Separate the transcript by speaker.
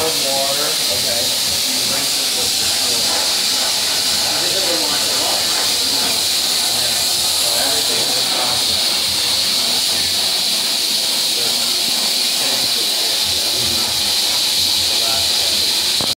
Speaker 1: one more.